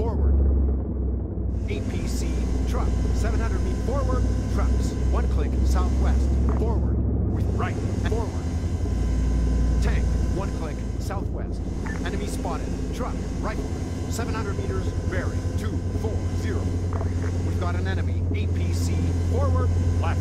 forward. APC truck, 700 feet forward, trucks, one click southwest, forward, with right, forward. Tank, one click southwest. Enemy spotted, truck, rifleman, 700 meters, bearing, 240. We've got an enemy, APC, forward, left,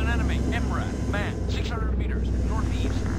an enemy. MRAP. Man, 600 meters northeast.